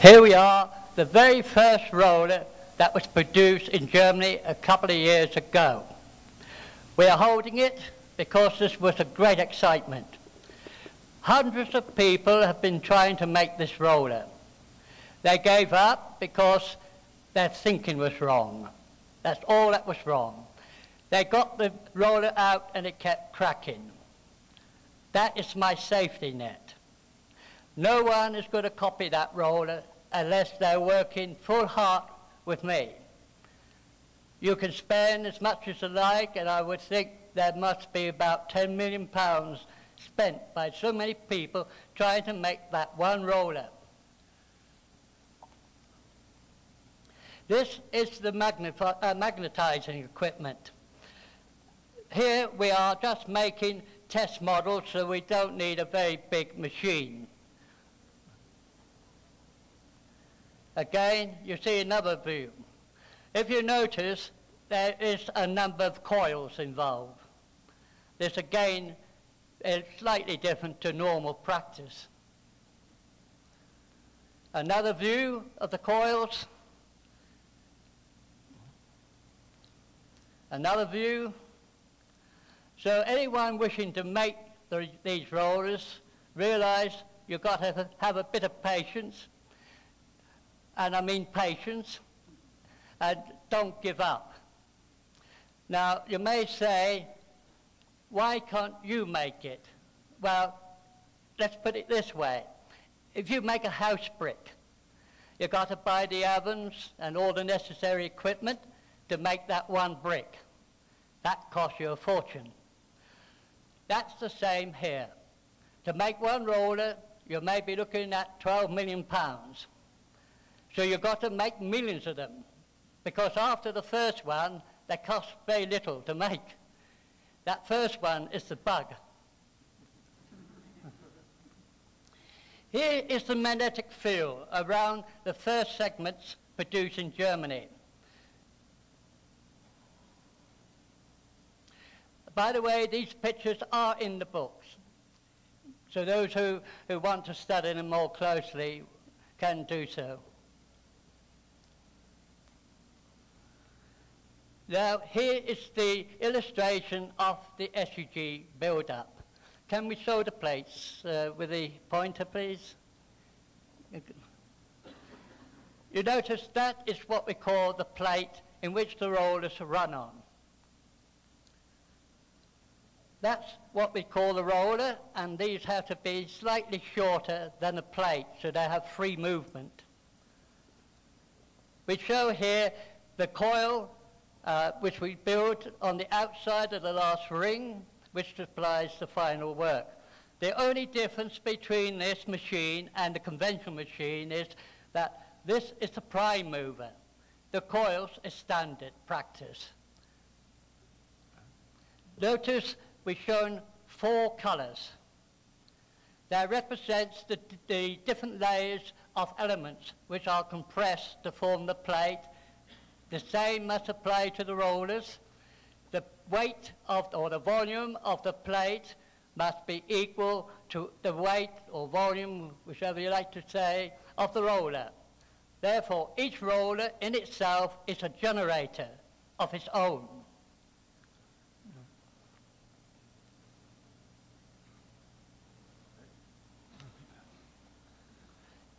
Here we are, the very first roller that was produced in Germany a couple of years ago. We are holding it because this was a great excitement. Hundreds of people have been trying to make this roller. They gave up because their thinking was wrong. That's all that was wrong. They got the roller out and it kept cracking. That is my safety net. No one is going to copy that roller unless they're working full heart with me. You can spend as much as you like, and I would think there must be about 10 million pounds spent by so many people trying to make that one roller. This is the uh, magnetizing equipment. Here we are just making test models so we don't need a very big machine. Again, you see another view. If you notice, there is a number of coils involved. This again is slightly different to normal practice. Another view of the coils. Another view. So anyone wishing to make the, these rollers realize you've got to have a bit of patience, and I mean patience, and don't give up. Now, you may say, why can't you make it? Well, let's put it this way. If you make a house brick, you've got to buy the ovens and all the necessary equipment to make that one brick. That costs you a fortune. That's the same here. To make one roller, you may be looking at 12 million pounds. So you've got to make millions of them. Because after the first one, they cost very little to make. That first one is the bug. Here is the magnetic field around the first segments produced in Germany. By the way, these pictures are in the books. So those who, who want to study them more closely can do so. Now, here is the illustration of the SEG build-up. Can we show the plates uh, with the pointer, please? You notice that is what we call the plate in which the rollers run on. That's what we call the roller, and these have to be slightly shorter than the plate, so they have free movement. We show here the coil, uh, which we build on the outside of the last ring, which supplies the final work. The only difference between this machine and the conventional machine is that this is the prime mover. The coils is standard practice. Notice we've shown four colors. That represents the, the different layers of elements which are compressed to form the plate. The same must apply to the rollers. The weight of, or the volume of the plate must be equal to the weight or volume, whichever you like to say, of the roller. Therefore, each roller in itself is a generator of its own.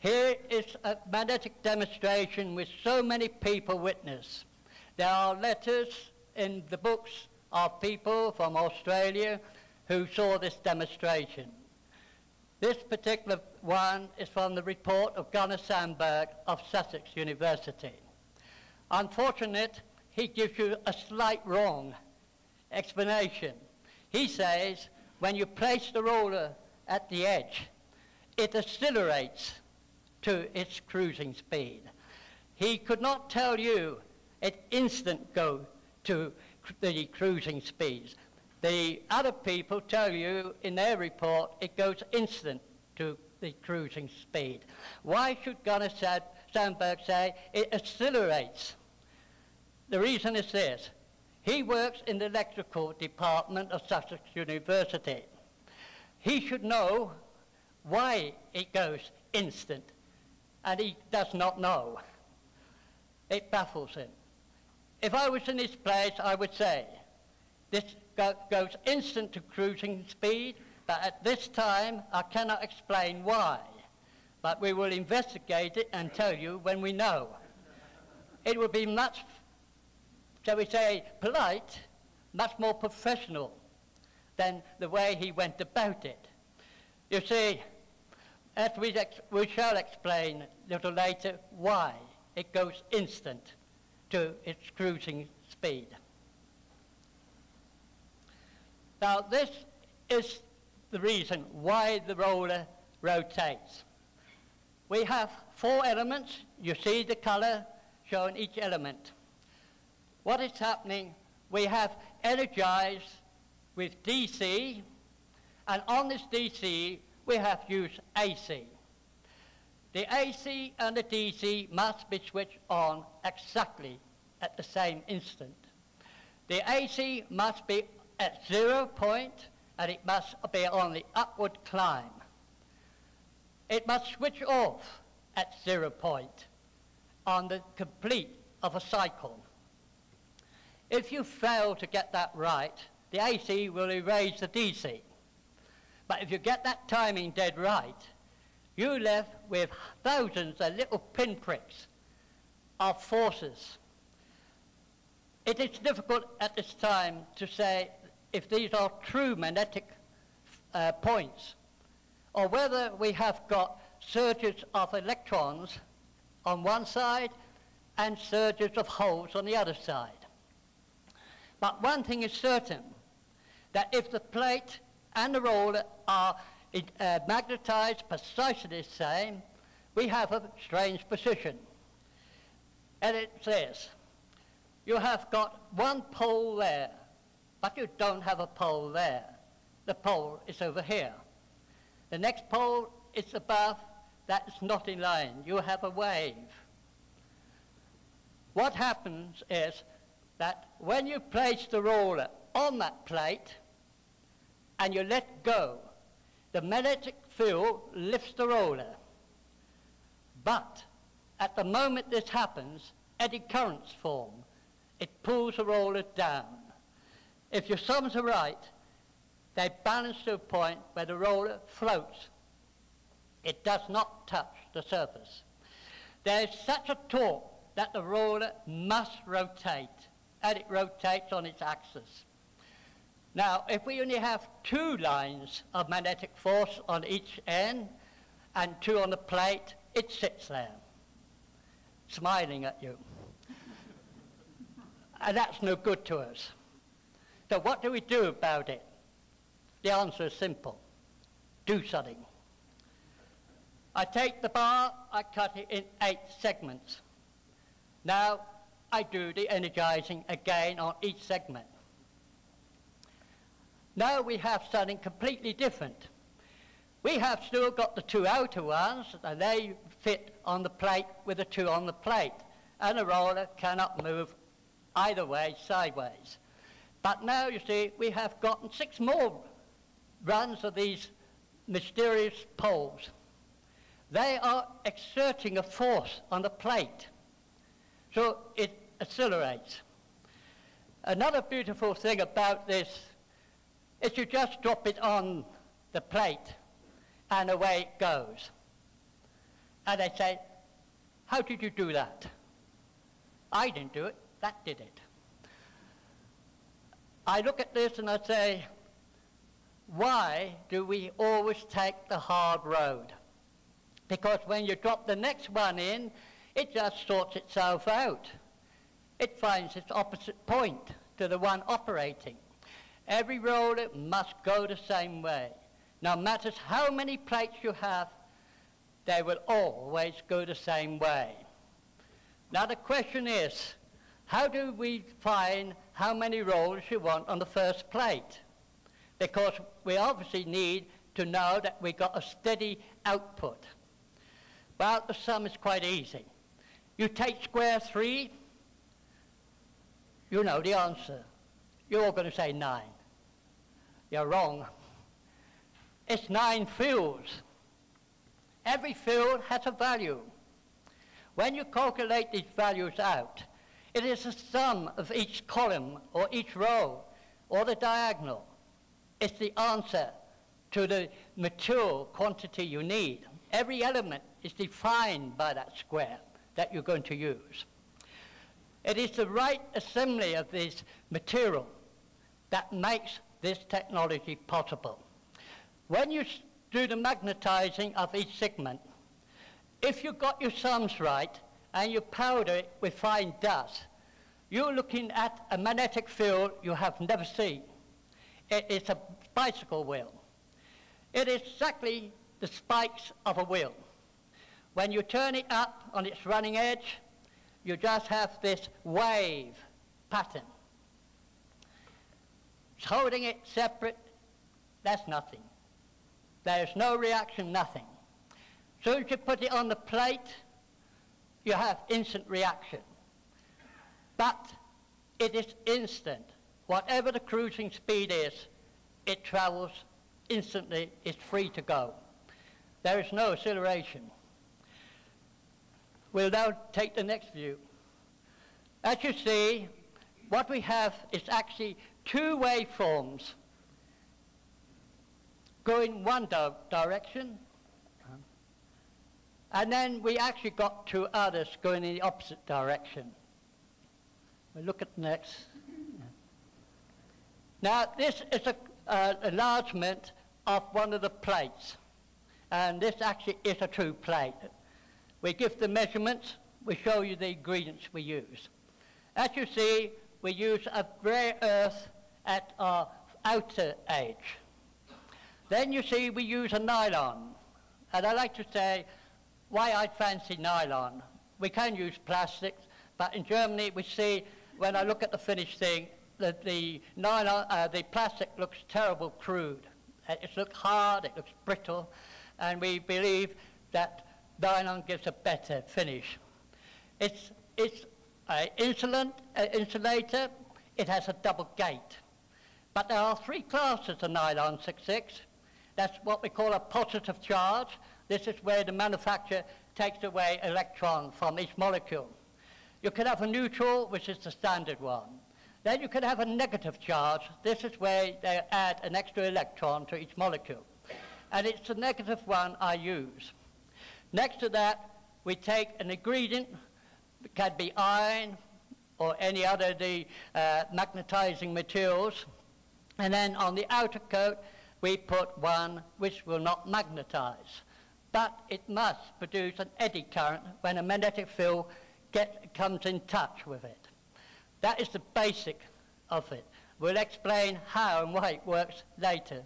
Here is a magnetic demonstration with so many people witness. There are letters in the books of people from Australia who saw this demonstration. This particular one is from the report of Gunnar Sandberg of Sussex University. Unfortunate, he gives you a slight wrong explanation. He says when you place the roller at the edge, it accelerates to its cruising speed. He could not tell you at instant go to the cruising speeds. The other people tell you in their report it goes instant to the cruising speed. Why should Gunnar Sandberg say it accelerates? The reason is this. He works in the electrical department of Sussex and he does not know. It baffles him. If I was in his place, I would say, this go goes instant to cruising speed, but at this time I cannot explain why. But we will investigate it and tell you when we know. It would be much, shall we say, polite, much more professional than the way he went about it. You see, as we, we shall explain a little later why it goes instant to its cruising speed. Now this is the reason why the roller rotates. We have four elements. You see the color showing each element. What is happening, we have energized with DC, and on this DC we have used AC. The AC and the DC must be switched on exactly at the same instant. The AC must be at zero point and it must be on the upward climb. It must switch off at zero point on the complete of a cycle. If you fail to get that right, the AC will erase the DC. But if you get that timing dead right, you left with thousands of little pinpricks of forces. It is difficult at this time to say if these are true magnetic uh, points or whether we have got surges of electrons on one side and surges of holes on the other side. But one thing is certain, that if the plate and the roller are uh, magnetized precisely the same, we have a strange position. And it says, you have got one pole there, but you don't have a pole there. The pole is over here. The next pole is above, that is not in line. You have a wave. What happens is that when you place the roller on that plate and you let go, the magnetic field lifts the roller. But at the moment this happens, eddy currents form. It pulls the roller down. If your sums are right, they balance to a point where the roller floats. It does not touch the surface. There is such a torque that the roller must rotate, and it rotates on its axis. Now, if we only have two lines of magnetic force on each end and two on the plate, it sits there, smiling at you. and that's no good to us. So what do we do about it? The answer is simple. Do something. I take the bar, I cut it in eight segments. Now I do the energizing again on each segment. Now we have something completely different. We have still got the two outer ones, and they fit on the plate with the two on the plate, and the roller cannot move either way, sideways. But now, you see, we have gotten six more runs of these mysterious poles. They are exerting a force on the plate, so it accelerates. Another beautiful thing about this is you just drop it on the plate and away it goes. And they say, how did you do that? I didn't do it, that did it. I look at this and I say, why do we always take the hard road? Because when you drop the next one in, it just sorts itself out. It finds its opposite point to the one operating. Every roller must go the same way. No matter how many plates you have, they will always go the same way. Now the question is, how do we find how many rolls you want on the first plate? Because we obviously need to know that we got a steady output. Well, the sum is quite easy. You take square 3, you know the answer. You're going to say 9. You're wrong. It's nine fields. Every field has a value. When you calculate these values out, it is the sum of each column or each row or the diagonal. It's the answer to the mature quantity you need. Every element is defined by that square that you're going to use. It is the right assembly of this material that makes this technology possible. When you do the magnetizing of each segment, if you got your sums right and you powder it with fine dust, you're looking at a magnetic field you have never seen. It is a bicycle wheel. It is exactly the spikes of a wheel. When you turn it up on its running edge, you just have this wave pattern. Holding it separate, that's nothing. There's no reaction, nothing. Soon as you put it on the plate, you have instant reaction. But it is instant. Whatever the cruising speed is, it travels instantly, it's free to go. There is no acceleration. We'll now take the next view. As you see, what we have is actually two waveforms going one di direction, and then we actually got two others going in the opposite direction. We look at the next. Now, this is a uh, enlargement of one of the plates, and this actually is a true plate. We give the measurements, we show you the ingredients we use. As you see, we use a rare earth at our outer edge. Then you see we use a nylon. And I like to say why I fancy nylon. We can use plastics, but in Germany we see, when I look at the finished thing, that the, nylon, uh, the plastic looks terrible crude. It looks hard, it looks brittle, and we believe that nylon gives a better finish. It's, it's an insulant, uh, insulator, it has a double gate. But there are three classes of nylon 66. That's what we call a positive charge. This is where the manufacturer takes away electron from each molecule. You can have a neutral, which is the standard one. Then you can have a negative charge. This is where they add an extra electron to each molecule. And it's the negative one I use. Next to that, we take an ingredient, can be iron or any other of the uh, magnetizing materials, and then on the outer coat, we put one which will not magnetize. But it must produce an eddy current when a magnetic field get, comes in touch with it. That is the basic of it. We'll explain how and why it works later.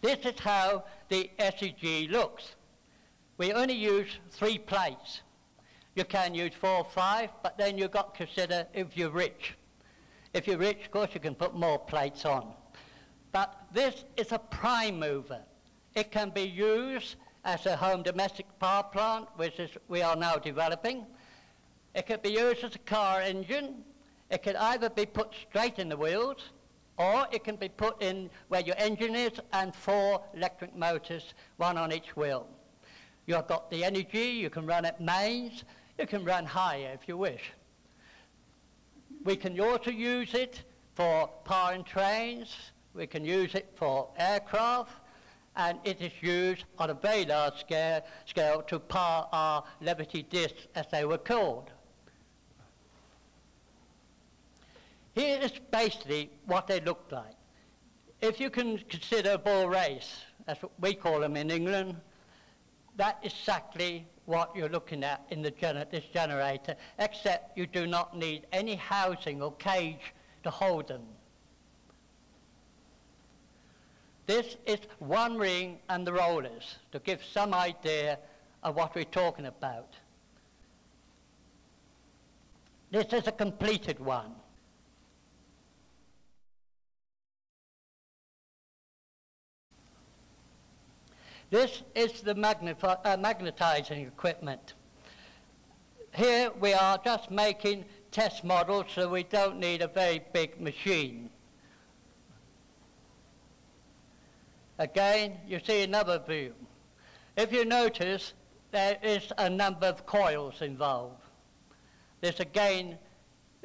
This is how the SEG looks. We only use three plates. You can use four or five, but then you've got to consider if you're rich. If you're rich, of course, you can put more plates on. But this is a prime mover. It can be used as a home domestic power plant, which is, we are now developing. It could be used as a car engine. It could either be put straight in the wheels, or it can be put in where your engine is and four electric motors, one on each wheel. You've got the energy, you can run at mains, you can run higher if you wish. We can also use it for powering trains, we can use it for aircraft, and it is used on a very large scale, scale to power our levity discs as they were called. Here is basically what they look like. If you can consider a ball race, that's what we call them in England, that is exactly what you're looking at in the gener this generator, except you do not need any housing or cage to hold them. This is one ring and the rollers to give some idea of what we're talking about. This is a completed one. This is the uh, magnetizing equipment. Here we are just making test models so we don't need a very big machine. Again, you see another view. If you notice, there is a number of coils involved. This again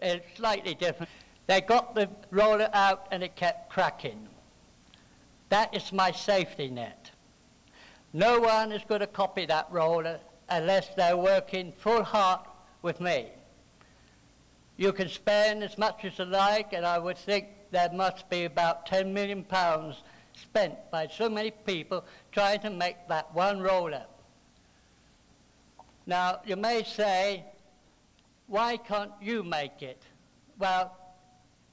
is slightly different. They got the roller out and it kept cracking. That is my safety net. No one is going to copy that roller uh, unless they're working full heart with me. You can spend as much as you like, and I would think there must be about 10 million pounds spent by so many people trying to make that one roller. Now, you may say, why can't you make it? Well,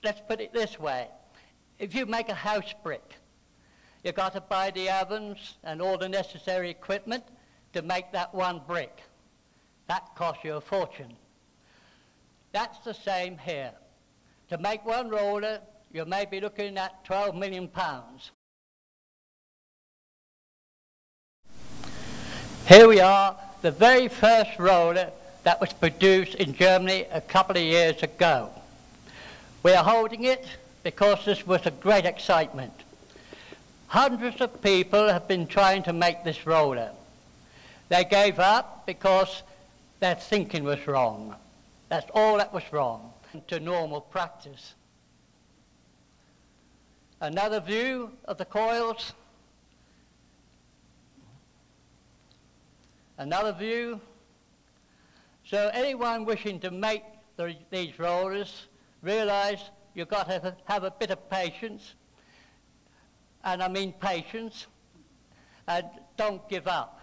let's put it this way. If you make a house brick, you've got to buy the ovens and all the necessary equipment to make that one brick. That costs you a fortune. That's the same here. To make one roller, you may be looking at 12 million pounds. Here we are, the very first roller that was produced in Germany a couple of years ago. We are holding it because this was a great excitement. Hundreds of people have been trying to make this roller. They gave up because their thinking was wrong. That's all that was wrong to normal practice. Another view of the coils. Another view. So anyone wishing to make the, these rollers realize you've got to have a bit of patience, and I mean patience, and don't give up.